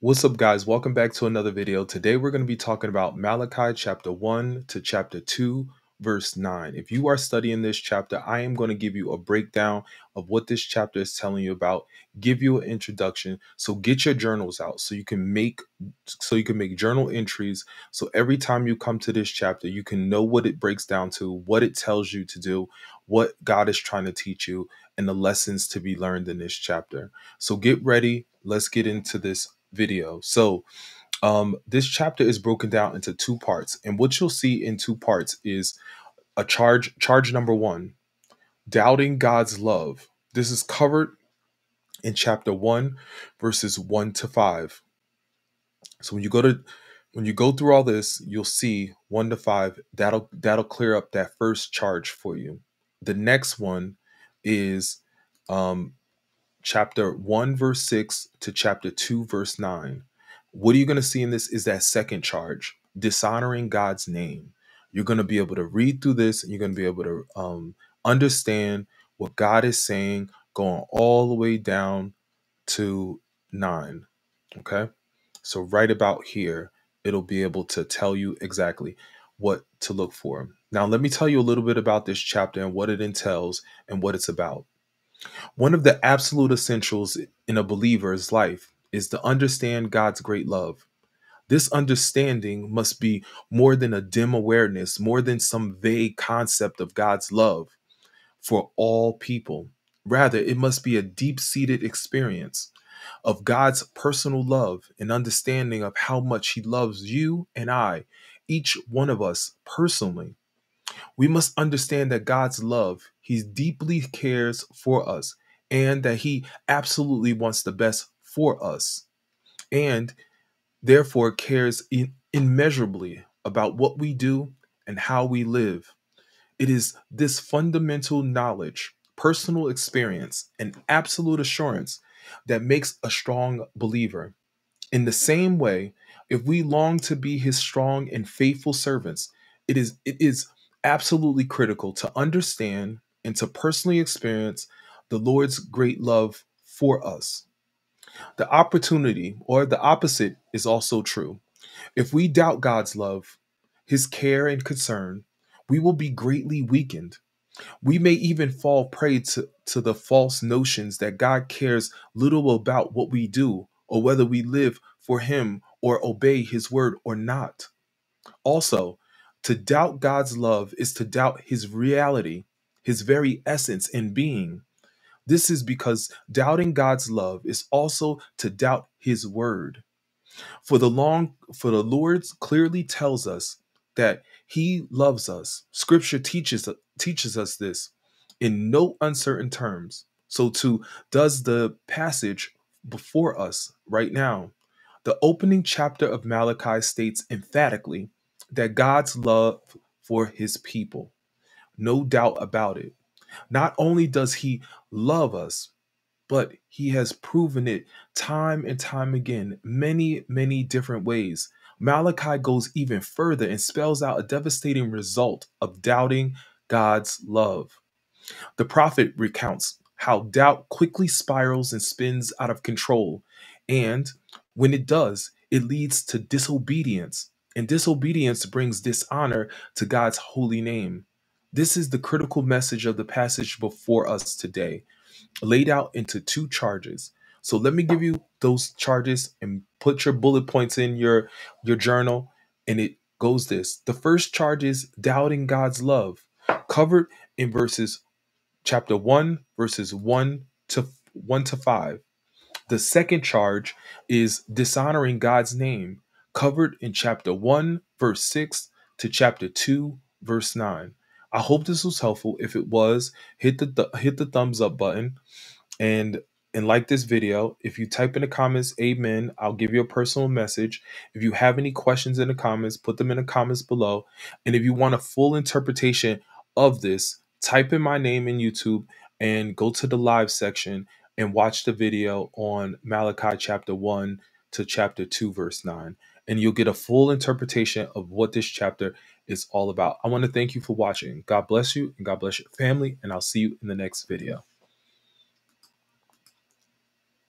What's up, guys? Welcome back to another video. Today, we're going to be talking about Malachi chapter 1 to chapter 2, verse 9. If you are studying this chapter, I am going to give you a breakdown of what this chapter is telling you about, give you an introduction. So get your journals out so you can make so you can make journal entries. So every time you come to this chapter, you can know what it breaks down to, what it tells you to do, what God is trying to teach you, and the lessons to be learned in this chapter. So get ready. Let's get into this video. So, um, this chapter is broken down into two parts, and what you'll see in two parts is a charge. Charge number one: doubting God's love. This is covered in chapter one, verses one to five. So when you go to when you go through all this, you'll see one to five. That'll that'll clear up that first charge for you. The next one is um, chapter 1 verse 6 to chapter 2 verse 9 what are you going to see in this is that second charge dishonoring god's name. You're going to be able to read through this and you're going to be able to um, understand what god is saying going all the way down to 9 okay? So right about here it'll be able to tell you exactly what to look for. Now let me tell you a little bit about this chapter and what it entails and what it's about one of the absolute essentials in a believer's life is to understand God's great love. This understanding must be more than a dim awareness, more than some vague concept of God's love for all people. Rather, it must be a deep seated experience of God's personal love and understanding of how much He loves you and I, each one of us personally. We must understand that God's love, He deeply cares for us, and that He absolutely wants the best for us, and therefore cares immeasurably about what we do and how we live. It is this fundamental knowledge, personal experience, and absolute assurance that makes a strong believer. In the same way, if we long to be his strong and faithful servants, it is it is absolutely critical to understand and to personally experience the Lord's great love for us. The opportunity, or the opposite, is also true. If we doubt God's love, his care and concern, we will be greatly weakened. We may even fall prey to, to the false notions that God cares little about what we do or whether we live for him or obey his word or not. Also, to doubt God's love is to doubt his reality, his very essence and being. This is because doubting God's love is also to doubt his word. For the long for the Lord clearly tells us that he loves us. Scripture teaches teaches us this in no uncertain terms. So too does the passage before us right now. The opening chapter of Malachi states emphatically that God's love for his people. No doubt about it. Not only does he love us, but he has proven it time and time again, many, many different ways. Malachi goes even further and spells out a devastating result of doubting God's love. The prophet recounts how doubt quickly spirals and spins out of control, and when it does, it leads to disobedience, and disobedience brings dishonor to God's holy name. This is the critical message of the passage before us today, laid out into two charges. So let me give you those charges and put your bullet points in your your journal and it goes this. The first charge is doubting God's love, covered in verses chapter 1 verses 1 to 1 to 5. The second charge is dishonoring God's name, covered in chapter 1, verse 6 to chapter 2, verse 9. I hope this was helpful. If it was, hit the th- hit the thumbs up button and and like this video. If you type in the comments amen, I'll give you a personal message. If you have any questions in the comments, put them in the comments below. And if you want a full interpretation of this, type in my name in YouTube and go to the live section and watch the video on Malachi chapter 1 to chapter 2, verse 9. And you'll get a full interpretation of what this chapter is all about. I want to thank you for watching. God bless you and God bless your family. And I'll see you in the next video.